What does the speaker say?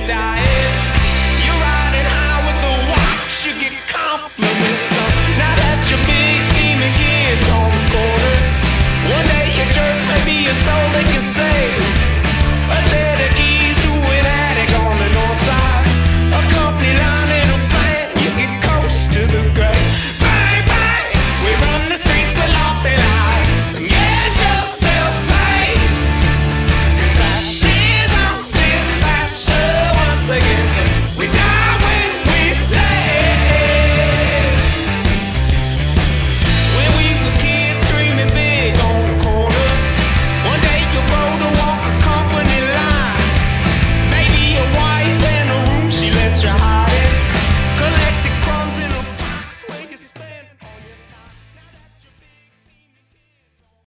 you die.